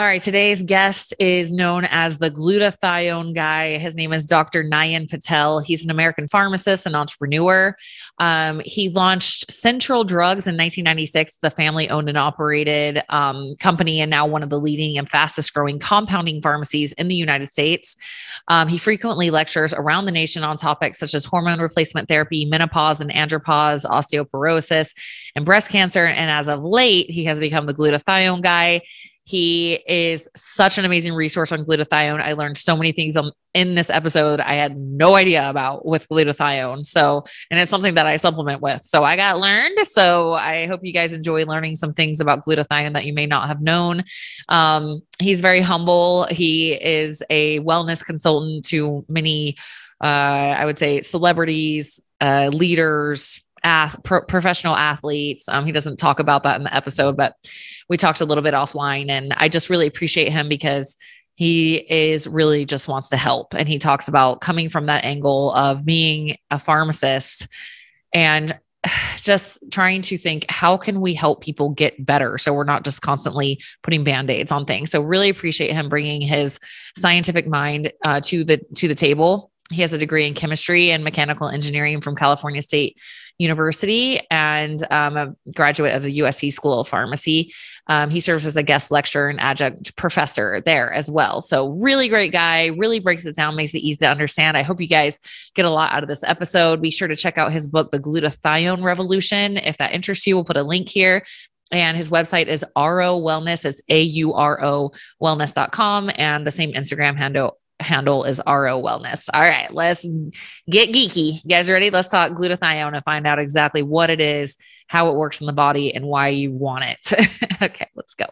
All right, today's guest is known as the glutathione guy. His name is Dr. Nayan Patel. He's an American pharmacist and entrepreneur. Um, he launched Central Drugs in 1996. It's a family owned and operated um, company, and now one of the leading and fastest growing compounding pharmacies in the United States. Um, he frequently lectures around the nation on topics such as hormone replacement therapy, menopause and andropause, osteoporosis, and breast cancer. And as of late, he has become the glutathione guy. He is such an amazing resource on glutathione. I learned so many things on, in this episode I had no idea about with glutathione. So, and it's something that I supplement with. So I got learned. So I hope you guys enjoy learning some things about glutathione that you may not have known. Um, he's very humble. He is a wellness consultant to many, uh, I would say, celebrities, uh, leaders, ath- pro- professional athletes. Um, he doesn't talk about that in the episode, but we talked a little bit offline. And I just really appreciate him because he is really just wants to help. And he talks about coming from that angle of being a pharmacist and just trying to think how can we help people get better so we're not just constantly putting band-aids on things so really appreciate him bringing his scientific mind uh, to the to the table he has a degree in chemistry and mechanical engineering from california state University and um, a graduate of the USC School of Pharmacy. Um, he serves as a guest lecturer and adjunct professor there as well. So, really great guy, really breaks it down, makes it easy to understand. I hope you guys get a lot out of this episode. Be sure to check out his book, The Glutathione Revolution. If that interests you, we'll put a link here. And his website is Auro Wellness. It's A U R O wellness.com and the same Instagram handle handle is Auro Wellness. All right, let's get geeky. You guys ready? Let's talk glutathione and find out exactly what it is, how it works in the body, and why you want it. okay, let's go.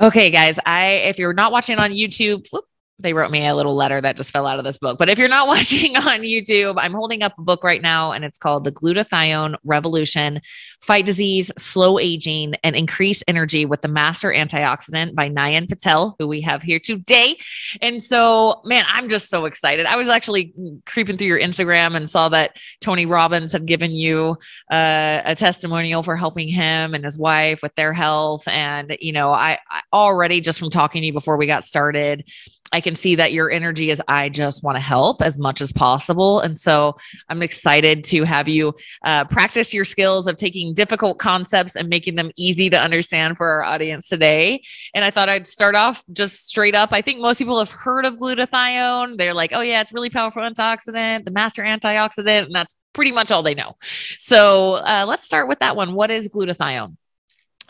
Okay, guys, I if you're not watching on YouTube, whoop, they wrote me a little letter that just fell out of this book. But if you're not watching on YouTube, I'm holding up a book right now and it's called The Glutathione Revolution Fight Disease, Slow Aging, and Increase Energy with the Master Antioxidant by Nayan Patel, who we have here today. And so, man, I'm just so excited. I was actually creeping through your Instagram and saw that Tony Robbins had given you uh, a testimonial for helping him and his wife with their health. And, you know, I, I already just from talking to you before we got started, I can see that your energy is I just want to help as much as possible. And so I'm excited to have you uh, practice your skills of taking difficult concepts and making them easy to understand for our audience today. And I thought I'd start off just straight up. I think most people have heard of glutathione. They're like, oh, yeah, it's really powerful antioxidant, the master antioxidant. And that's pretty much all they know. So uh, let's start with that one. What is glutathione?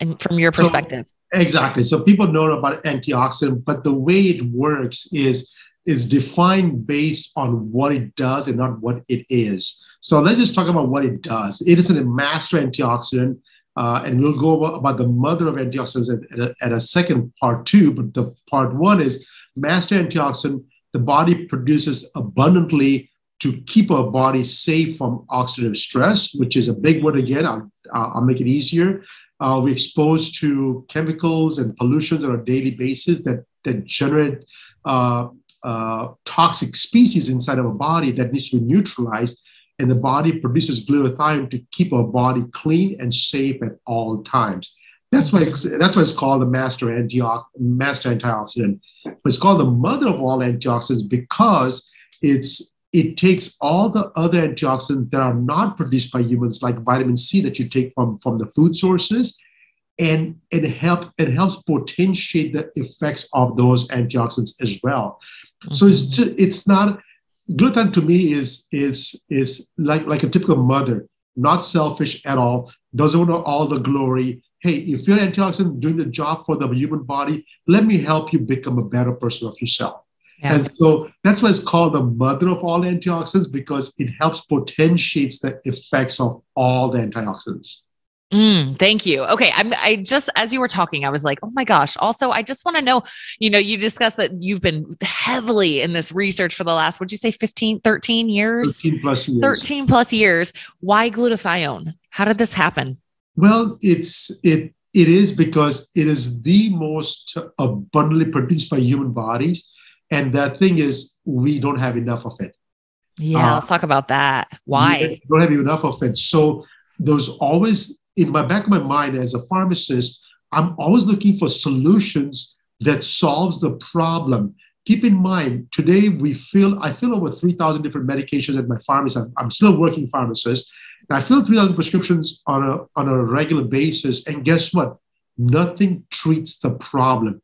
And from your perspective. So- Exactly. So people know about antioxidant, but the way it works is is defined based on what it does and not what it is. So let's just talk about what it does. It is a master antioxidant, uh, and we'll go about the mother of antioxidants at, at, a, at a second part two. But the part one is master antioxidant. The body produces abundantly to keep our body safe from oxidative stress, which is a big word again. I'll, I'll make it easier uh, we're exposed to chemicals and pollutions on a daily basis that, that generate uh, uh, toxic species inside of a body that needs to be neutralized. And the body produces glutathione to keep our body clean and safe at all times. That's why it's, that's why it's called the master, antiox- master antioxidant. But it's called the mother of all antioxidants because it's it takes all the other antioxidants that are not produced by humans, like vitamin C that you take from, from the food sources, and it help it helps potentiate the effects of those antioxidants as well. Mm-hmm. So it's mm-hmm. just, it's not gluten to me is is is like like a typical mother, not selfish at all, doesn't want all the glory. Hey, if you're antioxidant doing the job for the human body, let me help you become a better person of yourself. Yeah. And so that's why it's called the mother of all antioxidants because it helps potentiates the effects of all the antioxidants. Mm, thank you. Okay. I'm, I just, as you were talking, I was like, oh my gosh. Also, I just want to know, you know, you discussed that you've been heavily in this research for the last, would you say 15, 13 years? 13 plus years. 13 plus years. Why glutathione? How did this happen? Well, it's, it, it is because it is the most abundantly produced by human bodies and the thing is, we don't have enough of it. Yeah, uh, let's talk about that. Why? don't have enough of it. So there's always in my back of my mind as a pharmacist, I'm always looking for solutions that solves the problem. Keep in mind, today we fill, I fill over 3,000 different medications at my pharmacy. I'm, I'm still working pharmacist. I fill 3,000 prescriptions on a, on a regular basis. And guess what? Nothing treats the problem.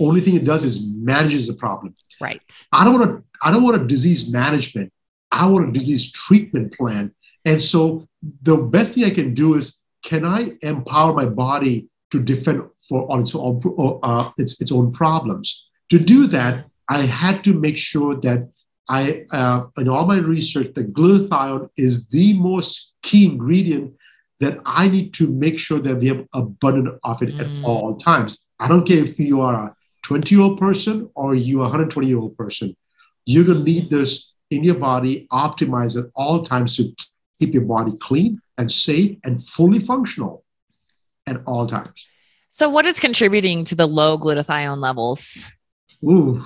Only thing it does is manages the problem. Right. I don't want to, I don't want a disease management. I want a disease treatment plan. And so the best thing I can do is can I empower my body to defend for on its own uh, its, its own problems? To do that, I had to make sure that I, uh, in all my research, the glutathione is the most key ingredient that I need to make sure that we have abundant of it mm. at all times. I don't care if you are a 20 year old person or you are a 120 year old person. You're going to need this in your body, optimized at all times to keep your body clean and safe and fully functional at all times. So, what is contributing to the low glutathione levels? Ooh.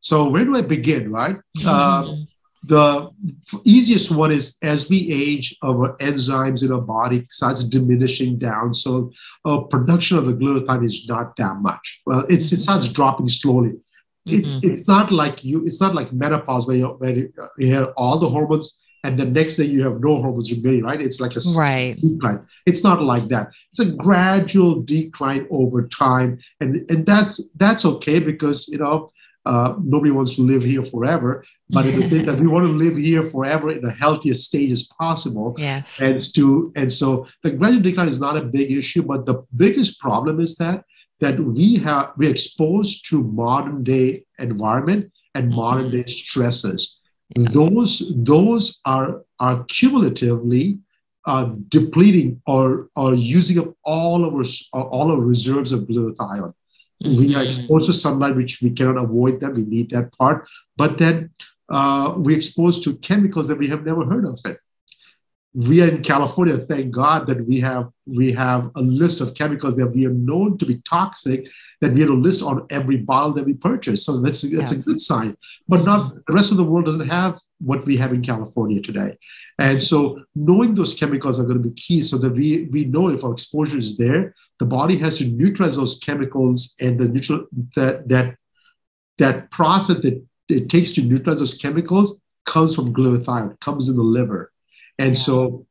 So, where do I begin, right? Mm-hmm. Uh, the easiest one is as we age, our enzymes in our body starts diminishing down. So, uh, production of the glutathione is not that much. Well, it's, it starts dropping slowly. It's, mm-hmm. it's not like you. It's not like menopause where you, where you have all the hormones and the next day you have no hormones remaining, right? It's like a right. decline. It's not like that. It's a gradual decline over time, and and that's that's okay because you know uh, nobody wants to live here forever. But at the same time, we want to live here forever in the healthiest stage as possible. Yes. And to and so the gradual decline is not a big issue, but the biggest problem is that that we have we're exposed to modern day environment and mm-hmm. modern day stresses those those are are cumulatively uh, depleting or or using up all of our all our reserves of glutathione. Mm-hmm. We are exposed to sunlight, which we cannot avoid that. We need that part, but then uh, we're exposed to chemicals that we have never heard of. It. We are in California. Thank God that we have we have a list of chemicals that we are known to be toxic that we have a list on every bottle that we purchase. So that's, that's yeah. a good sign. But not the rest of the world doesn't have what we have in California today. And so knowing those chemicals are going to be key so that we, we know if our exposure is there, the body has to neutralize those chemicals and the neutral that that that process that it takes to neutralize those chemicals comes from glutathione, comes in the liver. And yeah. so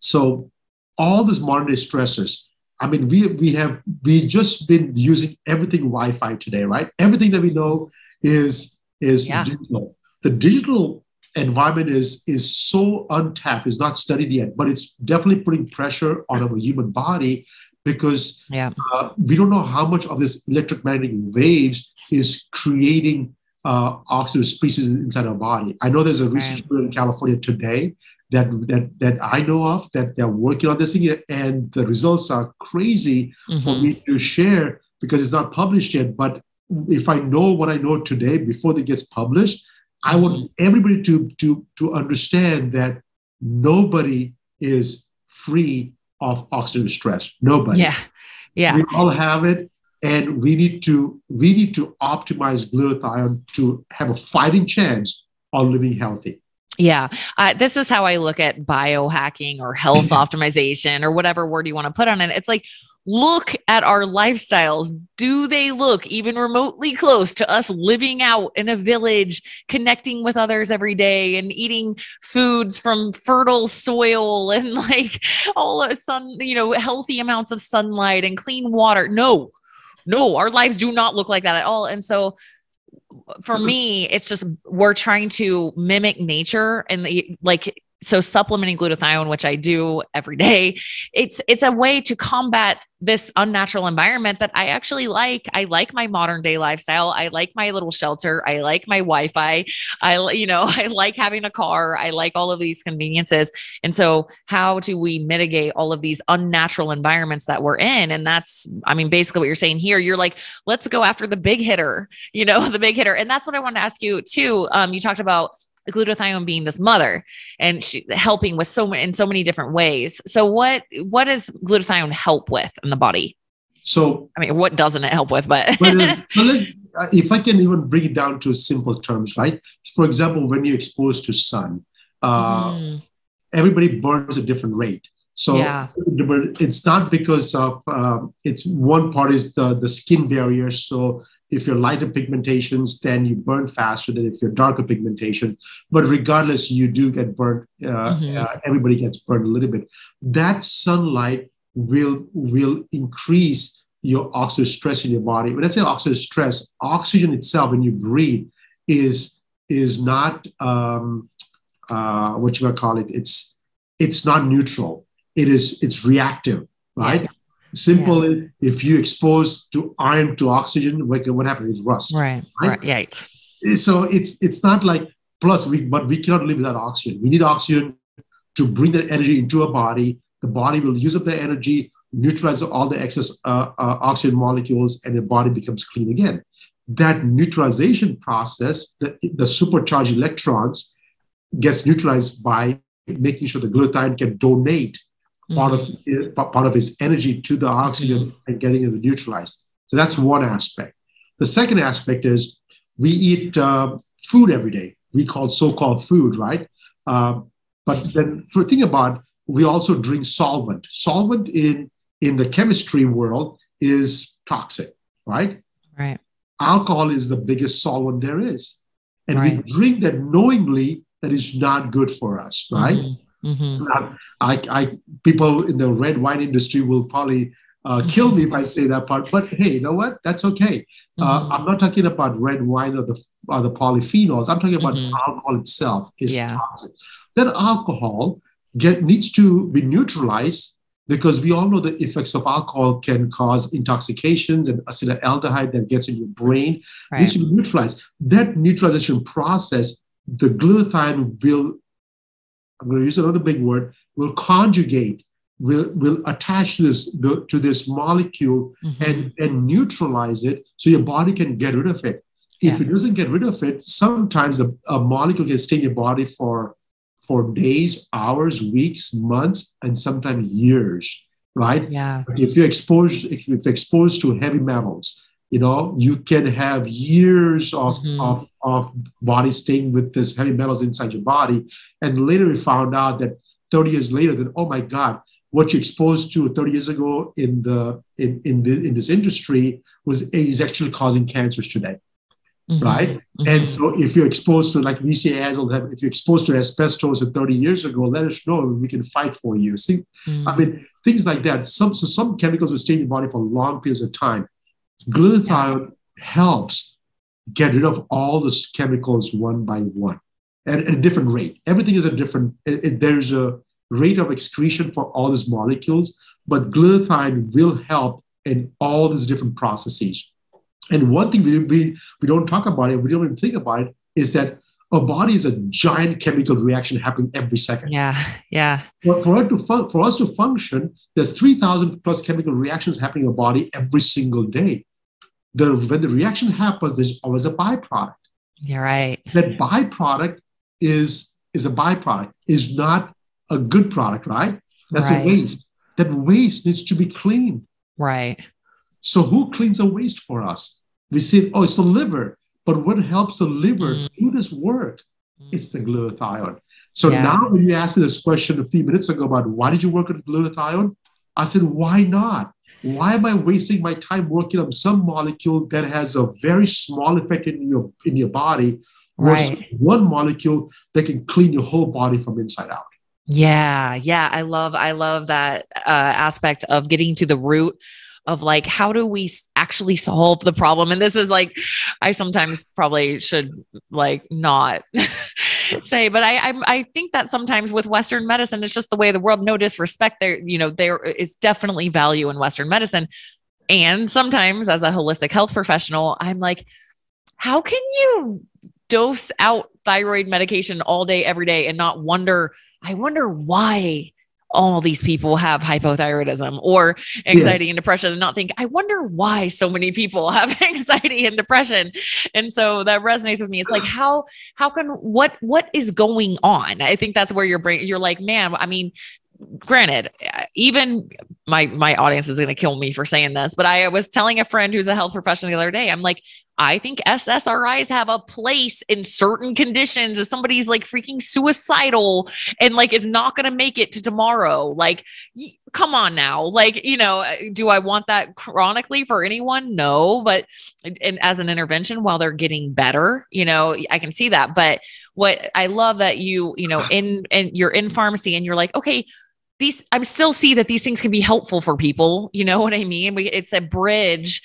so all these modern day stressors, I mean, we we have we just been using everything Wi-Fi today, right? Everything that we know is is yeah. digital. The digital environment is is so untapped, is not studied yet, but it's definitely putting pressure on our human body because yeah. uh, we don't know how much of this electromagnetic waves is creating uh, oxidative species inside our body. I know there's a research right. in California today that that that I know of that they're working on this thing, and the results are crazy mm-hmm. for me to share because it's not published yet. But if I know what I know today before it gets published, I want mm-hmm. everybody to to to understand that nobody is free of oxidative stress. Nobody. Yeah. Yeah. We all have it. And we need to we need to optimize glutathione to have a fighting chance on living healthy. Yeah. Uh, this is how I look at biohacking or health optimization or whatever word you want to put on it. It's like, look at our lifestyles. Do they look even remotely close to us living out in a village, connecting with others every day and eating foods from fertile soil and like all of sun, you know, healthy amounts of sunlight and clean water? No, no, our lives do not look like that at all. And so for mm-hmm. me, it's just we're trying to mimic nature and the, like so supplementing glutathione which i do every day it's it's a way to combat this unnatural environment that i actually like. I like my modern day lifestyle. I like my little shelter. I like my wi-fi. I you know i like having a car. I like all of these conveniences. And so how do we mitigate all of these unnatural environments that we're in? And that's i mean basically what you're saying here you're like let's go after the big hitter you know the big hitter. And that's what i want to ask you too. Um, you talked about glutathione being this mother and she helping with so many in so many different ways. So what what does glutathione help with in the body? So I mean, what doesn't it help with? But uh, if I can even bring it down to simple terms, right? For example, when you're exposed to sun, uh, mm. everybody burns at a different rate. So Yeah. it's not because of um, it's one part is the the skin barrier. So if you're lighter pigmentations, then you burn faster than if you're darker pigmentation. But regardless, you do get burnt. Uh, Mhm. uh, everybody gets burned a little bit. That sunlight will will increase your oxidative stress in your body. When I say oxidative stress, oxygen itself, when you breathe, is is not um, uh, what you gonna call it. It's it's not neutral. It is it's reactive, right? Simple. If you expose to iron to oxygen, what, what happens? It rusts. Right. Right? Right. Right. So it's it's not like plus we but we cannot live without oxygen. We need oxygen to bring that energy into our body. The body will use up the energy, neutralize all the excess uh, uh, oxygen molecules, and the body becomes clean again. That neutralization process, the, the supercharged electrons, gets neutralized by making sure the glutathione can donate part of uh, part of his energy to the oxygen and getting it neutralized. So that's one aspect. The second aspect is we eat uh, food every day. We call it so-called food, right? Uh, but then, for think about, we also drink solvent. Solvent in in the chemistry world is toxic, right? Right. Alcohol is the biggest solvent there is, and Right. we drink that knowingly that is not good for us, right? Mm-hmm. Now, I, I people in the red wine industry will probably uh, kill me if I say that part. But hey, you know what? That's okay. Uh, Mhm. I'm not talking about red wine or the or the polyphenols. I'm talking about Mhm. alcohol itself is Yeah. toxic. That alcohol get needs to be neutralized because we all know the effects of alcohol can cause intoxications and acetaldehyde that gets in your brain needs to be neutralized. That neutralization process, the glutathione will, I'm going to use another big word, will conjugate, will, will attach this, the, to this molecule Mhm. and, and neutralize it so your body can get rid of it. If Yes. it doesn't get rid of it, sometimes a, a molecule can stay in your body for, for days, hours, weeks, months, and sometimes years, right? yeah. if you're exposed if you're exposed to heavy metals you know you can have years of, Mhm. of, of body staying with this heavy metals inside your body and later we found out that 30 years later that oh my god what you exposed to 30 years ago in the in, in, the, in this industry was is actually causing cancers today Mhm. right? Mhm. And so if you're exposed to, like we say, ads all the if you're exposed to asbestos 30 years ago, let us know. We can fight for you. See. I mean, things like that. Some so some chemicals will stay in your body for long periods of time. Glutathione helps get rid of all those chemicals one by one at, at a different rate. Everything is a different. it- it- there's a rate of excretion for all these molecules, but glutathione will help in all these different processes. And one thing we, we, we don't talk about it, we don't even think about it, is that our body is a giant chemical reaction happening every second. yeah. Yeah. But for, it to fun- for us to function, there's 3,000 plus chemical reactions happening in our body every single day. The, when the reaction happens, there's always a byproduct. You're right. That byproduct is, is a byproduct, is not a good product, right? That's Right. a waste. That waste needs to be cleaned. Right. So who cleans the waste for us? We say, oh, it's the liver. But what helps the liver Mm. do this work? It's the glutathione. So Yeah. now when you asked me this question a few minutes ago about why did you work on glutathione? I said, why not? Why am I wasting my time working on some molecule that has a very small effect in your in your body versus Right. one molecule that can clean your whole body from inside out? Yeah, yeah, I love I love that uh, aspect of getting to the root of like how do we actually solve the problem and this is like I sometimes probably should like not say but I I'm, I think that sometimes with western medicine it's just the way of the world no disrespect there you know there is definitely value in western medicine. And sometimes as a holistic health professional I'm like how can you dose out thyroid medication all day every day and not wonder I wonder why all these people have hypothyroidism or anxiety and depression and not think, I wonder why so many people have anxiety and depression. And so that resonates with me. It's like, how, how can, what, what is going on? I think that's where your brain, you're like, man, I mean, granted, uh, even my, my audience is going to kill me for saying this, but I was telling a friend who's a health professional the other day, I'm like, I think SSRIs have a place in certain conditions if somebody's like freaking suicidal and like is not going to make it to tomorrow. Like, come on now. Like, you know, uh, do I want that chronically for anyone? No, but and as an intervention while they're getting better, you know, I can see that. But what I love that you, you know, in and you're in pharmacy and you're like, okay, these I still see that these things can be helpful for people. You know what I mean? We, it's a bridge.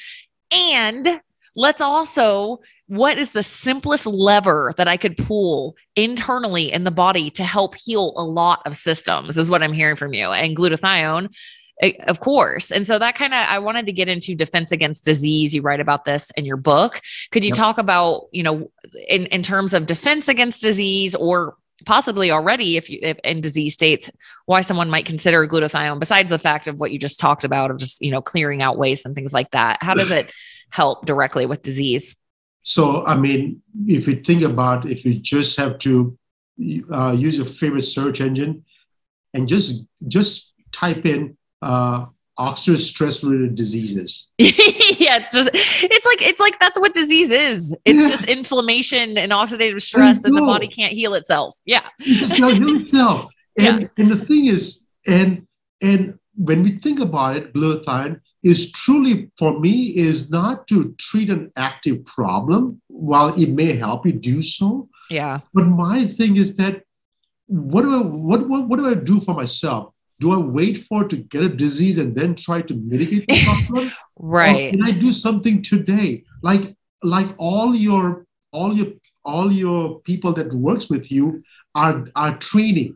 And let's also, what is the simplest lever that I could pull internally in the body to help heal a lot of systems, is what I'm hearing from you. And glutathione, eh, of course. And so that kind of, I wanted to get into defense against disease. You write about this in your book. Could you yep. talk about, you know, in, in terms of defense against disease or possibly already if you if in disease states why someone might consider glutathione besides the fact of what you just talked about of just you know clearing out waste and things like that how does it help directly with disease so i mean if you think about if you just have to uh, use your favorite search engine and just just type in uh, oxidative stress related diseases. yeah, it's just it's like it's like that's what disease is. It's yeah. just inflammation and oxidative stress, and the body can't heal itself. Yeah, it just can't heal itself. And yeah. and the thing is, and and when we think about it, glutathione is truly for me is not to treat an active problem. While it may help you do so, yeah. But my thing is that what do I what what, what do I do for myself? do I wait for to get a disease and then try to mitigate the problem? right. Or can I do something today? Like like all your all your all your people that works with you are are training.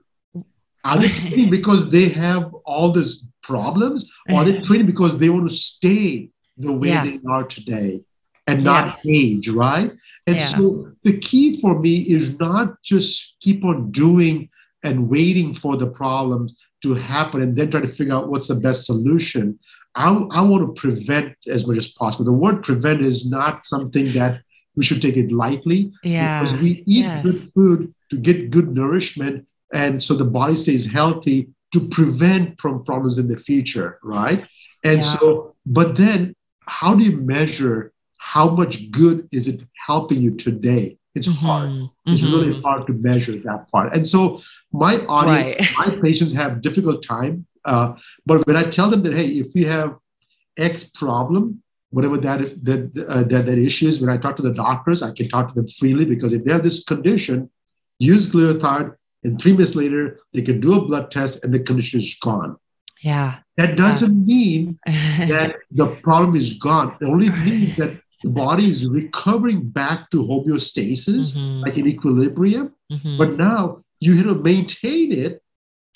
Are they training because they have all these problems, or are they training because they want to stay the way yeah. they are today and not yes. age, right? And yeah. so the key for me is not just keep on doing and waiting for the problems to happen and then try to figure out what's the best solution. I, I want to prevent as much as possible. The word prevent is not something that we should take it lightly. Yeah. Because we eat yes. good food to get good nourishment and so the body stays healthy to prevent from problems in the future, right? And yeah. so, but then how do you measure how much good is it helping you today? It's mm-hmm. hard. It's mm-hmm. really hard to measure that part. And so my audience, right. my patients have difficult time. Uh, but when I tell them that, hey, if we have X problem, whatever that that, uh, that that issue is, when I talk to the doctors, I can talk to them freely because if they have this condition, use glutathione, and three minutes later they can do a blood test and the condition is gone. Yeah. That doesn't yeah. mean that the problem is gone. It only means that the body is recovering back to homeostasis, mm-hmm. like in equilibrium. Mm-hmm. But now you have to maintain it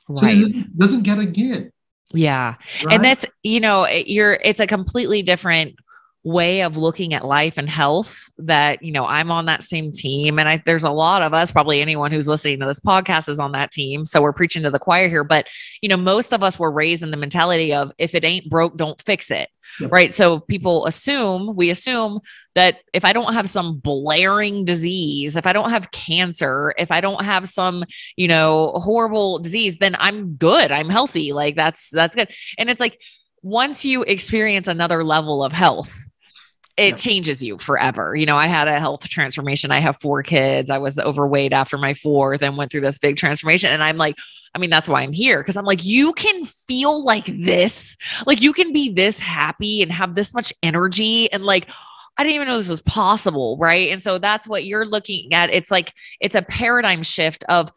right. so it doesn't get again. Yeah. Right? And that's, you know, you're, it's a completely different way of looking at life and health that you know I'm on that same team. And I there's a lot of us probably anyone who's listening to this podcast is on that team. So we're preaching to the choir here. But you know most of us were raised in the mentality of if it ain't broke don't fix it yep. right? So people assume we assume that if I don't have some blaring disease if I don't have cancer if I don't have some you know horrible disease then I'm good. I'm healthy. Like that's that's good. And it's like once you experience another level of health it yeah. changes you forever. You know, I had a health transformation. I have four kids. I was overweight after my fourth and went through this big transformation. And I'm like, I mean, that's why I'm here because I'm like, you can feel like this. Like, you can be this happy and have this much energy. And like, I didn't even know this was possible. Right. And so that's what you're looking at. It's like, it's a paradigm shift of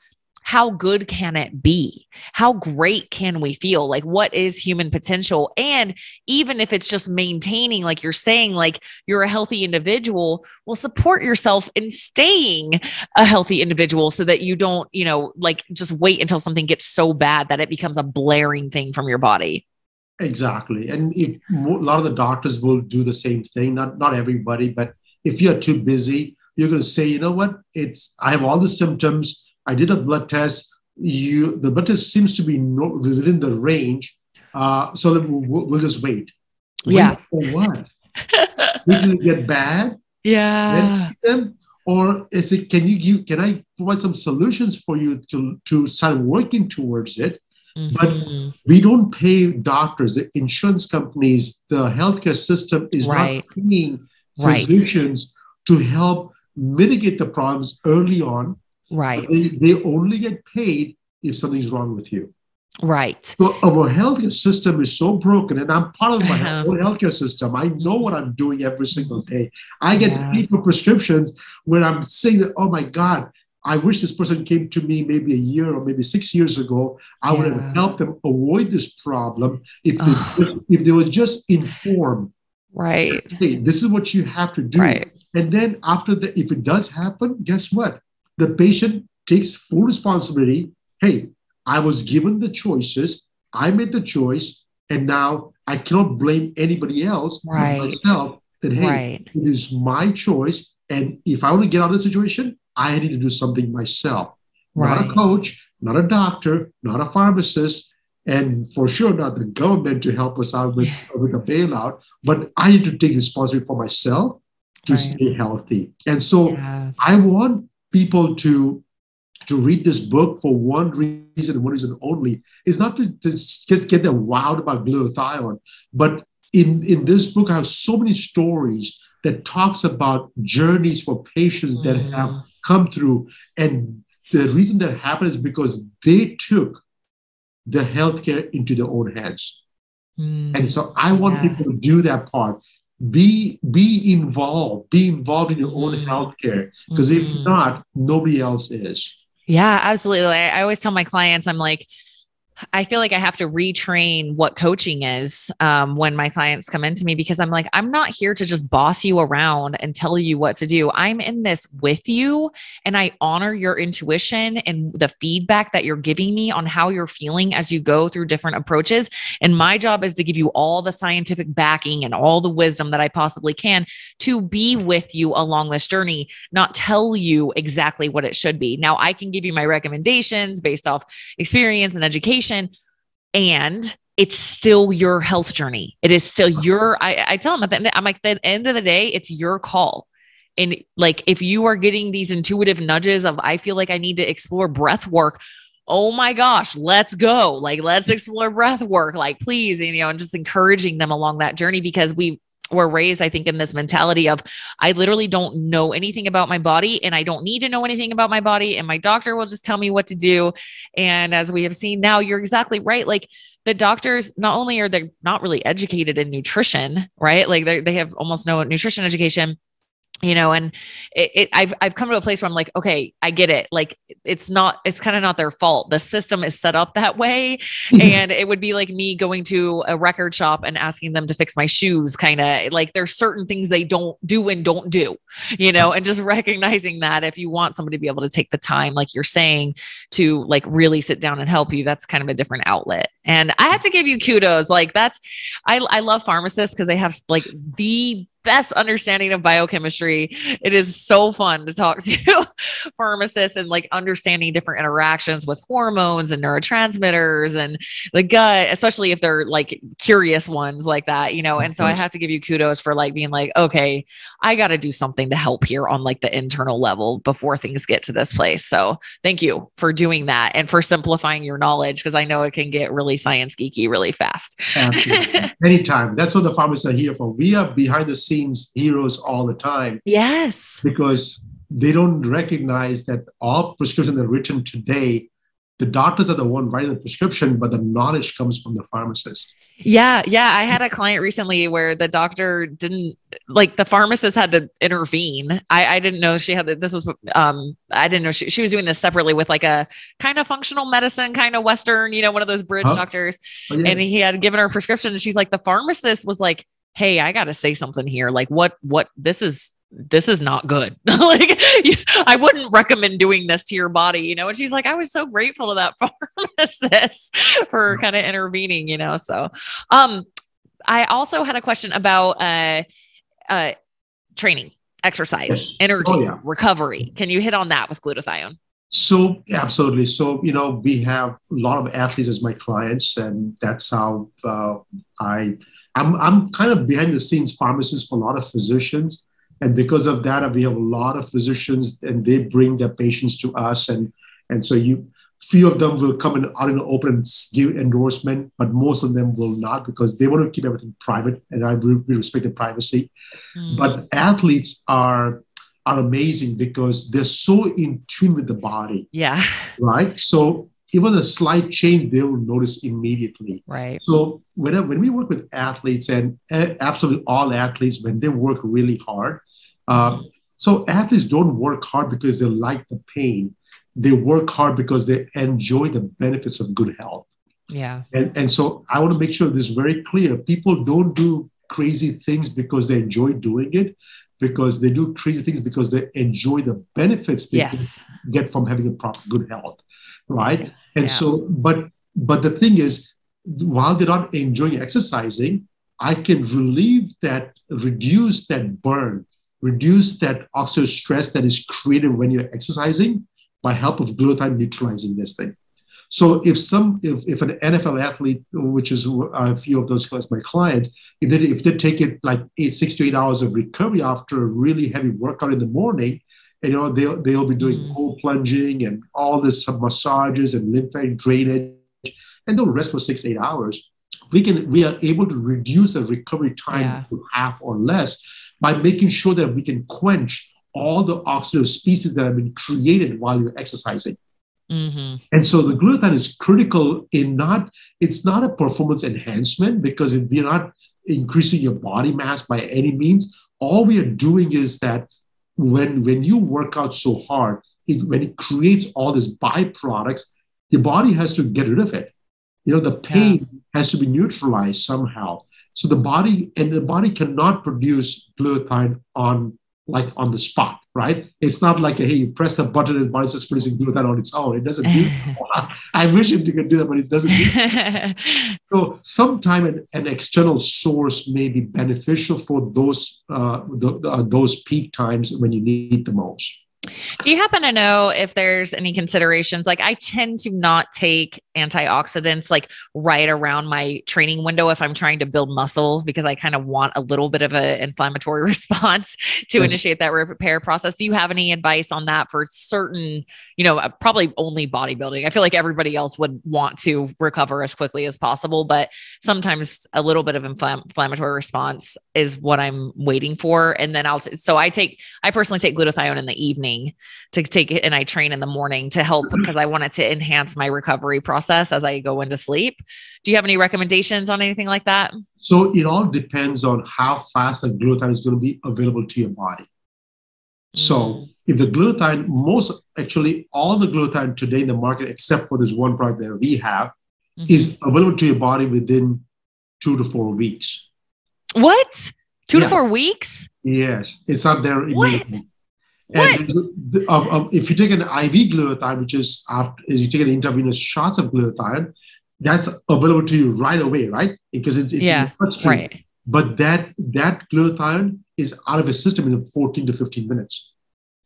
how good can it be? How great can we feel? Like, what is human potential? And even if it's just maintaining, like you're saying, like you're a healthy individual, well, support yourself in staying a healthy individual so that you don't, you know, like just wait until something gets so bad that it becomes a blaring thing from your body. Exactly. And if, a lot of the doctors will do the same thing, not, not everybody, but if you're too busy, you're going to say, you know what, it's, I have all the symptoms I did a blood test. You, the blood test seems to be no, within the range. Uh, so we'll, we'll, just wait. wait yeah. For what? Did it get bad? Yeah. Or is it? Can you give? Can I provide some solutions for you to to start working towards it? Mm-hmm. But we don't pay doctors, the insurance companies, the healthcare system is right. not paying Right. to help mitigate the problems early on. Right. They, they only get paid if something's wrong with you. Right. So our healthcare system is so broken, and I'm part of my Uh-huh. own healthcare system. I know what I'm doing every single day. I get Yeah. paid for prescriptions when I'm saying that, oh my God, I wish this person came to me maybe a year or maybe six years ago. I would have helped them avoid this problem if they, just, if they were just informed. Right. Hey, this is what you have to do. Right. And then after that, if it does happen, guess what? The patient takes full responsibility. Hey, I was given the choices. I made the choice, and now I cannot blame anybody else but Right. myself. That hey, Right. it is my choice, and if I want to get out of the situation, I need to do something myself. Not a coach, not a doctor, not a pharmacist, and for sure not the government to help us out with, with a bailout. But I need to take responsibility for myself to Right. stay healthy. And so Yeah. I want people to to read this book for one reason one reason only. is not to, to just get them wowed about glutathione, but in, in this book, I have so many stories that talks about journeys for patients that Mm. have come through. And the reason that happened is because they took the healthcare into their own hands. Mm. And so I want Yeah. people to do that part. Be be involved. Be involved in your own Mhm. healthcare. Because if Mhm. not, nobody else is. Yeah, absolutely. I, I always tell my clients, I'm like, I feel like I have to retrain what coaching is um, when my clients come into me because I'm like, I'm not here to just boss you around and tell you what to do. I'm in this with you and I honor your intuition and the feedback that you're giving me on how you're feeling as you go through different approaches. And my job is to give you all the scientific backing and all the wisdom that I possibly can to be with you along this journey, not tell you exactly what it should be. Now, I can give you my recommendations based off experience and education, and it's still your health journey. It is still your, I, I tell them at the end, I'm like, the end of the day, it's your call. And like, if you are getting these intuitive nudges of, I feel like I need to explore breath work, oh my gosh, let's go. Like, let's explore breath work. Like, please, you know, and just encouraging them along that journey because we were raised, I think, in this mentality of I literally don't know anything about my body and I don't need to know anything about my body. And my doctor will just tell me what to do. And as we have seen now, you're exactly right. Like, the doctors not only are they not really educated in nutrition, right? Like they they have almost no nutrition education, you know and it, it, i've i've come to a place where i'm like okay i get it. Like it's not it's kind of not their fault. The system is set up that way. Mm-hmm. And it would be like me going to a record shop and asking them to fix my shoes kind of like there's certain things they don't do and don't do you know and just recognizing that if you want somebody to be able to take the time like you're saying to like really sit down and help you that's kind of a different outlet. And i have to give you kudos. Like that's i, I love pharmacists because they have like the best understanding of biochemistry. It is so fun to talk to pharmacists and like understanding different interactions with hormones and neurotransmitters and the gut, especially if they're like curious ones like that, you know. And so I mm-hmm. have to give you kudos for like being like, okay, I got to do something to help here on like the internal level before things get to this place. So thank you for doing that and for simplifying your knowledge because I know it can get really science geeky really fast. Anytime. That's what the pharmacists are here for. We are behind the scenes heroes all the time Yes. because they don't recognize that all prescriptions that are written today, the doctors are the one writing the prescription, but the knowledge comes from the pharmacist. Yeah, yeah. I had a client recently where the doctor didn't like the pharmacist had to intervene. I, I didn't know she had this was um I didn't know she, she was doing this separately with like a kind of functional medicine, kind of Western, you know, one of those bridge Huh? doctors. But yeah, And he had given her a prescription, and she's like, the pharmacist was like, "Hey, I got to say something here. Like, what? What? This is." This is not good. like, I wouldn't recommend doing this to your body, you know. And she's like, I was so grateful to that pharmacist for kind of intervening, you know. So, um, I also had a question about uh, uh, training, exercise, Yes. energy, Oh, yeah. recovery. Can you hit on that with glutathione? So absolutely. So you know, we have a lot of athletes as my clients, and that's how uh, I. I'm I'm kind of behind the scenes pharmacist for a lot of physicians, and because of that, we have a lot of physicians, and they bring their patients to us, and and so you few of them will come in out in the open and give endorsement, but most of them will not because they want to keep everything private, and I we respect the privacy. Mm. But athletes are are amazing because they're so in tune with the body. Yeah. Right. So even a slight change, they will notice immediately. Right. So when, when we work with athletes and absolutely all athletes, when they work really hard, uh, so athletes don't work hard because they like the pain. They work hard because they enjoy the benefits of good health. Yeah. And, and so I want to make sure this is very clear. People don't do crazy things because they enjoy doing it, because they do crazy things because they enjoy the benefits they yes. get from having a proper good health right? And yeah. so, but but the thing is, while they're not enjoying exercising, I can relieve that, reduce that burn, reduce that oxidative stress that is created when you're exercising by help of glutathione neutralizing this thing. So if some if, if an NFL athlete, which is a few of those my clients, if they if they take it like eight, six to eight hours of recovery after a really heavy workout in the morning, you know they'll they'll be doing mm. cold plunging and all this massages and lymphatic drainage and they'll rest for six eight hours we can we are able to reduce the recovery time yeah. to half or less by making sure that we can quench all the oxidative species that have been created while you're exercising mm-hmm. and so the glutathione is critical in not it's not a performance enhancement because we're not increasing your body mass by any means all we are doing is that when when you work out so hard, it, when it creates all these byproducts, the body has to get rid of it. You know, the pain yeah. has to be neutralized somehow. So the body and the body cannot produce glutathione on like on the spot, right? It's not like hey, you press a button and body starts producing that on its own. It doesn't do that. I wish it could do that, but it doesn't do so sometime an, an, external source may be beneficial for those uh, the, uh, those peak times when you need the most. Do you happen to know if there's any considerations? Like, I tend to not take antioxidants like right around my training window if I'm trying to build muscle because I kind of want a little bit of an inflammatory response to initiate that repair process. Do you have any advice on that for certain, you know, uh, probably only bodybuilding? I feel like everybody else would want to recover as quickly as possible, but sometimes a little bit of infl- inflammatory response is what I'm waiting for. And then I'll, t- so I take, I personally take glutathione in the evening to take it and I train in the morning to help because I want it to enhance my recovery process as I go into sleep. Do you have any recommendations on anything like that? So it all depends on how fast the glutathione is going to be available to your body. Mm. So if the glutathione, most actually all the glutathione today in the market, except for this one product that we have, mm-hmm. is available to your body within two to four weeks. What? Two yeah. to four weeks? Yes, it's not there immediately. What? And the, of, of, if you take an IV glutathione, which is after you take an intravenous shots of glutathione, that's available to you right away, right? Because it's, it's yeah, in your bloodstream. Right. But that that glutathione is out of the system in 14 to 15 minutes.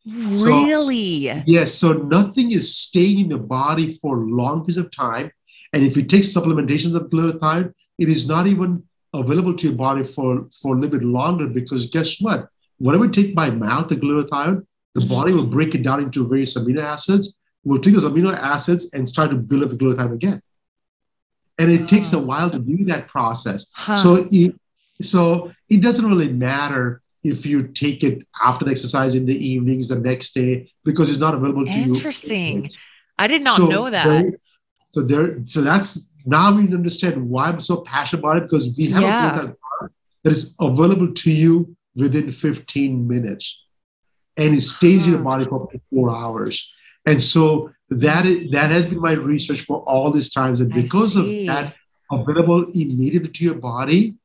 Really? So, yes. So nothing is staying in the body for a long periods of time. And if you take supplementations of glutathione, it is not even available to your body for, for a little bit longer because guess what? Whatever you take by mouth, the glutathione, the mm-hmm. body will break it down into various amino acids, We'll take those amino acids and start to build up the glutathione again. And it oh. takes a while to do that process. Huh. So, it, so it doesn't really matter if you take it after the exercise in the evenings, the next day, because it's not available to Interesting. you. Interesting. I did not so know that. There, so there, so that's now we understand why I'm so passionate about it because we have yeah. a glutathione that is available to you within 15 minutes and it stays in the hmm. body for up to four hours. And so that is, that has been my research for all these times. And because of that available immediately to your body,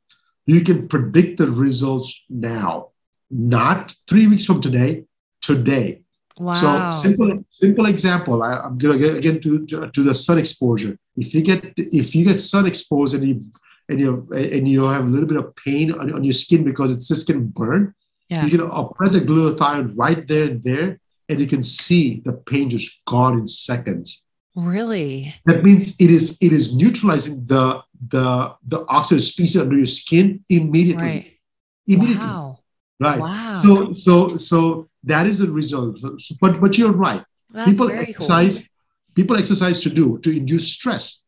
you can predict the results now, not three weeks from today, today. Wow. So simple, simple example. I, am gonna get again to, to, to the sun exposure. If you get if you get sun exposed and you and you and you have a little bit of pain on, on your skin because it's just getting burned, yeah. You can apply the glutathione right there and there, and you can see the pain just gone in seconds. Really? That means it is it is neutralizing the the the oxidative species under your skin immediately. Right. Immediately. Wow. Right. Wow. So so so that is the result. But but you're right. That's People exercise. Cool. people exercise to do to induce stress.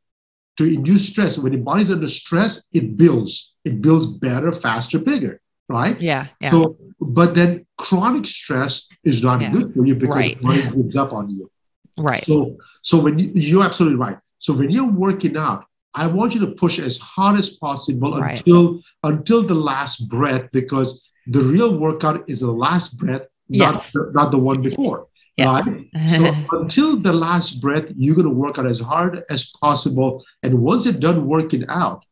To induce stress, when the body's under stress, it builds. It builds better, faster, bigger, right? Yeah. Yeah. So, but then chronic stress is not Yeah. good for you because Right. gives up on you. right. So, so when you, you're absolutely right. So when you're working out, I want you to push as hard as possible Right. until until the last breath, because the real workout is the last breath, not Yes. the, not the one before. yes. Right? So until the last breath, you're going to work out as hard as possible. And once you're done working out,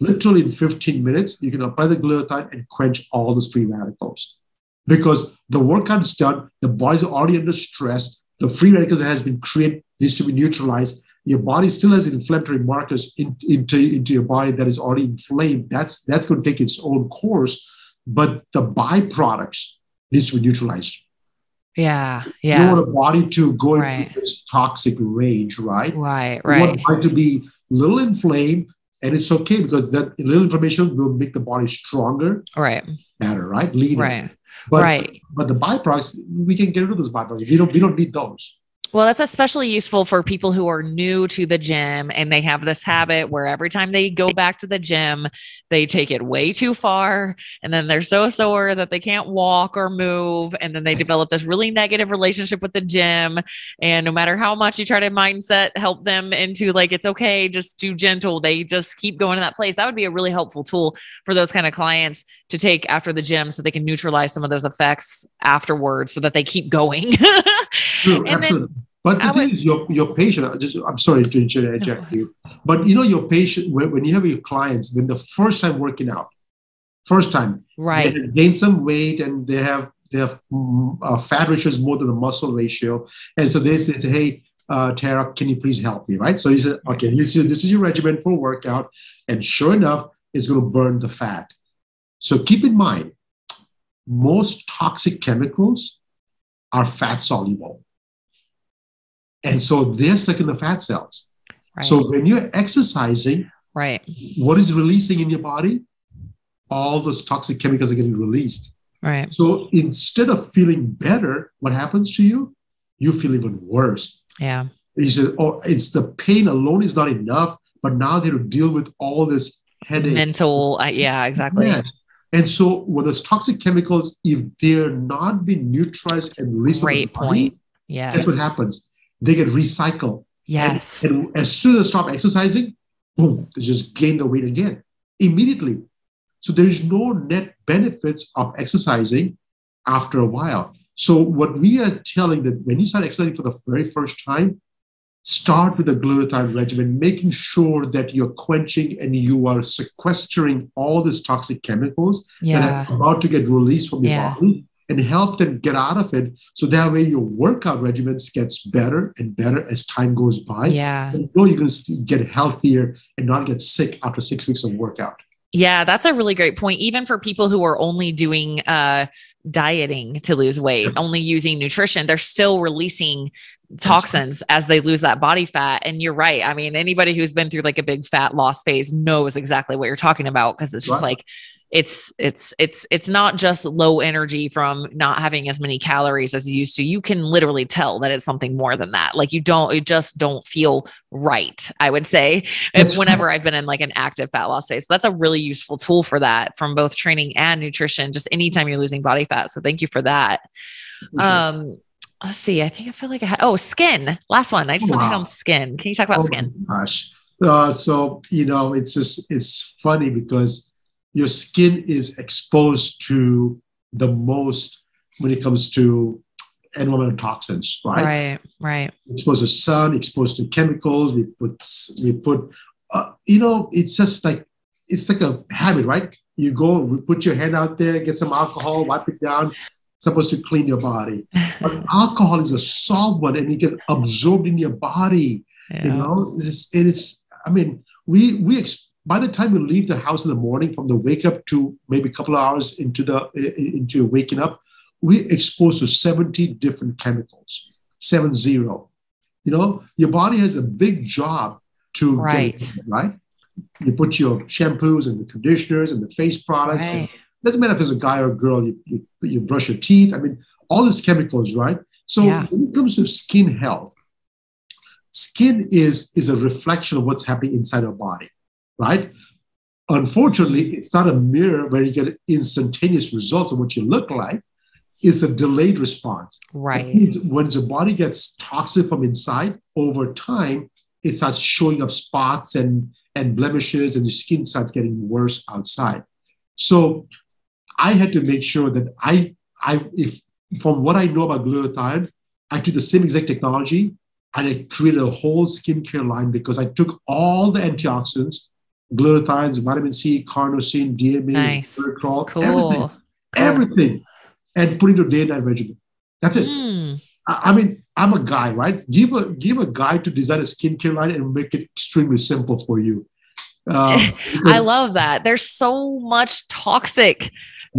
literally in 15 minutes, you can apply the glutathione and quench all those free radicals. Because the workout is done, the body's already under stress, the free radicals that has been created needs to be neutralized. Your body still has inflammatory markers in, into, into your body that is already inflamed. That's that's going to take its own course, but the byproducts needs to be neutralized yeah. yeah. you want a body to go into Right. this toxic rage, right? Right. right. You want the body to be a little inflamed, and it's okay because that little inflammation will make the body stronger, Right. better, right? Leaner. Right. But, right. But the byproducts, we can get rid of those byproducts. We don't. We don't need those. Well, that's especially useful for people who are new to the gym and they have this habit where every time they go back to the gym, they take it way too far. And then they're so sore that they can't walk or move. And then they develop this really negative relationship with the gym. And no matter how much you try to mindset help them into like, it's okay, just do gentle, they just keep going to that place. That would be a really helpful tool for those kind of clients to take after the gym so they can neutralize some of those effects afterwards so that they keep going. Then absolutely. but the I thing was- is, your your patient. I Just, I'm sorry to interject you, but you know your patient when, when you have your clients, then the first time working out, first time right. they gained some weight and they have they have uh, fat ratio is more than the muscle ratio, and so they say, "Hey, uh, Tara, can you please help me?" Right? So he said, "Okay, this is, this is your regimen for workout," and sure enough, it's going to burn the fat. So keep in mind, most toxic chemicals are fat soluble, and so they're stuck in the fat cells. Right. So when you're exercising, right. what is releasing in your body? All those toxic chemicals are getting released. Right. So instead of feeling better, what happens to you? You feel even worse. Yeah. You said, "Oh, it's the pain alone is not enough, but now they have to deal with all this headache." Mental. Uh, yeah, exactly. Yes. And so, with those toxic chemicals, if they're not being neutralized and released, Great body, point. Guess Yes. what happens? They get recycled. Yes. And, and as soon as they stop exercising, boom, they just gain the weight again immediately. So there is no net benefits of exercising after a while. So what we are telling that when you start exercising for the very first time, start with a glutathione regimen, making sure that you're quenching and you are sequestering all these toxic chemicals Yeah. that are about to get released from your Yeah. body and help them get out of it. So that way your workout regimens gets better and better as time goes by. Yeah. You know you're going to get healthier and not get sick after six weeks of workout. Yeah, that's a really great point. Even for people who are only doing uh, dieting to lose weight, Yes. only using nutrition, they're still releasing toxins as they lose that body fat. And you're right. I mean, anybody who's been through like a big fat loss phase knows exactly what you're talking about because it's just Right. like it's it's it's it's not just low energy from not having as many calories as you used to. You can literally tell that it's something more than that. Like you don't, you just don't feel right. I would say if whenever I've been in like an active fat loss phase. That's a really useful tool for that from both training and nutrition, just anytime you're losing body fat. So thank you for that. Um, let's see. I think I feel like I had, oh, skin. Last one. I just want to hit on skin. Can you talk about Oh skin? Gosh. Uh, so, you know, it's just, it's funny because your skin is exposed to the most when it comes to environmental toxins, right? Right. Right. exposed to sun, exposed to chemicals. We put, we put, uh, you know, it's just like, it's like a habit, right? You go, put your hand out there, get some alcohol, wipe it down. It's supposed to clean your body. But alcohol is a solvent and it gets absorbed in your body. Yeah. You know, it's, it's, I mean, we, we, ex- by the time we leave the house in the morning from the wake up to maybe a couple of hours into the, into waking up, we're exposed to 70 different chemicals, seven zero. You know, your body has a big job to Right. get it, right? You put your shampoos and the conditioners and the face products. And Right. doesn't matter if it's a guy or a girl, you, you, you brush your teeth. I mean, all these chemicals, right? So Yeah. when it comes to skin health, skin is is a reflection of what's happening inside our body, right? Unfortunately, it's not a mirror where you get instantaneous results of what you look like. It's a delayed response. Right. when the body gets toxic from inside, over time, it starts showing up spots and, and blemishes, and the skin starts getting worse outside. So I had to make sure that I, I if from what I know about glutathione, I took the same exact technology and I created a whole skincare line because I took all the antioxidants, glutathiones, vitamin C, carnosine, DMA, nice. cool. everything, cool. everything, and put into a day and night regimen. That's it. Mm. I, I, mean, I'm a guy, right? Give a give a guy to design a skincare line and make it extremely simple for you. Uh, I love that. There's so much toxic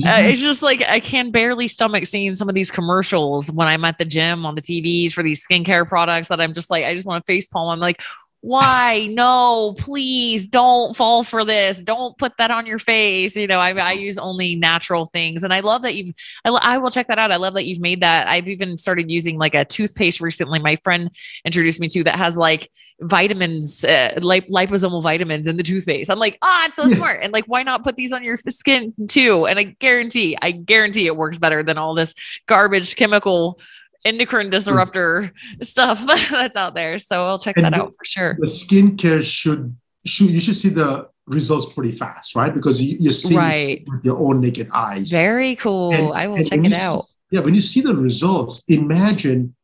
uh, it's just like I can barely stomach seeing some of these commercials when I'm at the gym on the TVs for these skincare products that I'm just like, I just want to face palm. I'm like, why? No please don't fall for this. Don't put that on your face. You know I, I use only natural things. And i love that you've I, I, will check that out. I love that you've made that. I've even started using like a toothpaste recently. My friend introduced me to that has like vitamins uh, lip- liposomal vitamins in the toothpaste. I'm like ah oh, it's so yes. smart. And like why not put these on your skin too? And i guarantee i guarantee it works better than all this garbage chemical endocrine hmm. disruptor stuff that's out there. So I'll check and that out for sure. The skincare should should you should see the results pretty fast, right? Because you, you see right. with your own naked eyes. Very cool. And, I will check it out. See, yeah, when you see the results, imagine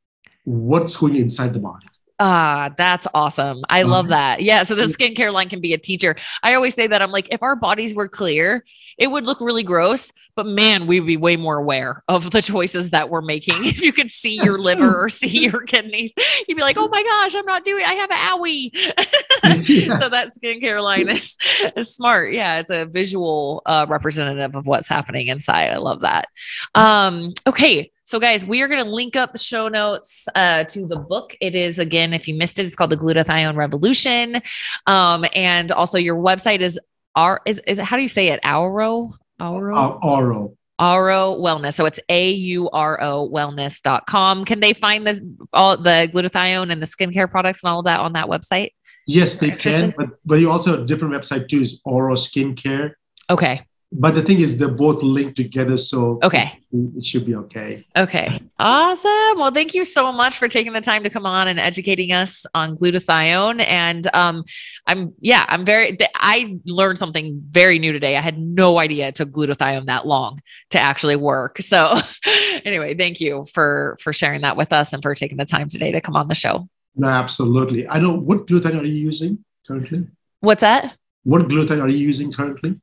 what's going inside the body. Ah, that's awesome. I love that. Yeah. So the skincare line can be a teacher. I always say that I'm like, if our bodies were clear, it would look really gross, but man, we'd be way more aware of the choices that we're making. If you could see your liver or see your kidneys, you'd be like, oh my gosh, I'm not doing, I have an owie. yes. So that skincare line is, is smart. Yeah. It's a visual uh, representative of what's happening inside. I love that. Um, okay. So, guys, we are going to link up the show notes uh, to the book. It is, again, if you missed it, it's called The Glutathione Revolution. Um, and also, your website is R. Is, is it, how do you say it? Auro? Auro? Auro. Auro Wellness. So it's A U R O wellness.com. Can they find this, all the glutathione and the skincare products and all of that on that website? Yes, they can. But, but you also have a different website too, is Auro Skincare. Okay but the thing is they're both linked together so okay. it should be okay. Okay. Awesome. Well thank you so much for taking the time to come on and educating us on glutathione. And um i'm yeah i'm very i learned something very new today. I had no idea it took glutathione that long to actually work. So anyway thank you for for sharing that with us and for taking the time today to come on the show. No absolutely. I know what glutathione are you using currently? What's that? What glutathione are you using currently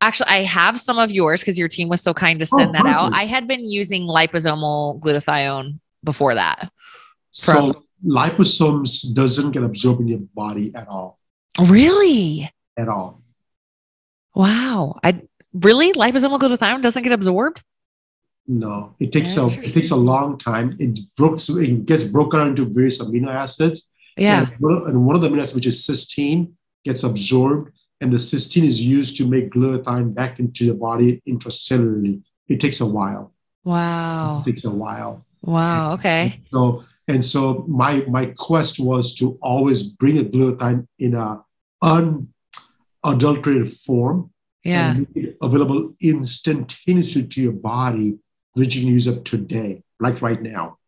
Actually, I have some of yours because your team was so kind to oh, send oh, that out. I had been using liposomal glutathione before that. From- so liposomes doesn't get absorbed in your body at all. Really? At all. Wow. I really liposomal glutathione doesn't get absorbed? No, it takes a it takes a long time. It's broke, so it gets broken into various amino acids. Yeah. And one of the amino acids, which is cysteine, gets absorbed and the cysteine is used to make glutathione back into the body intracellularly. It takes a while. Wow. It takes a while. Wow. Okay. And so and so my my quest was to always bring a glutathione in a unadulterated form. Yeah. And make it available instantaneously to your body, which you can use up today, like right now.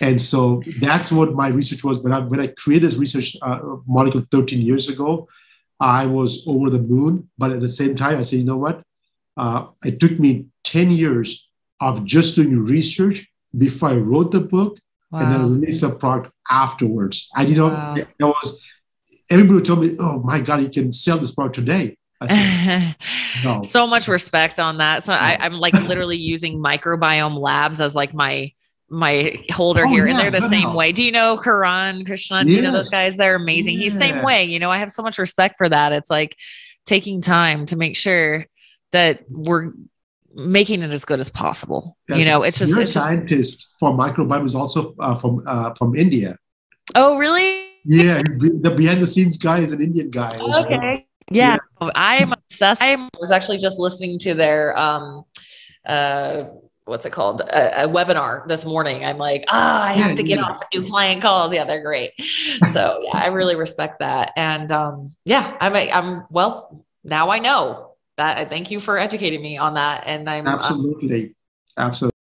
And so that's what my research was. When I when I created this research uh, molecule 13 years ago, I was over the moon. But at the same time, I said, you know what? Uh, it took me 10 years of just doing research before I wrote the book wow. and then released the product afterwards. I, you know, wow. that was, everybody told me, oh my God, you can sell this product today. Said, no. so much respect on that. So I, I'm like literally using microbiome labs as like my my holder oh, here, yeah, and they're the same way. Do you know Kiran Krishnan? Do you know those guys? They're amazing. Yeah. He's same way. You know, I have so much respect for that. It's like taking time to make sure that we're making it as good as possible. Yes. You know, it's just You're it's a scientist just, for microbiome is also uh, from uh, from India. Oh, really? Yeah, the behind the scenes guy is an Indian guy. Okay. Well. Yeah, yeah. I'm obsessed. I was actually just listening to their um uh what's it called? A, a, webinar this morning. I'm like ah oh, i have to get off new client calls. Yeah they're great. So yeah i really respect that. And um yeah i'm i'm well now i know that I thank you for educating me on that. And i'm absolutely. Absolutely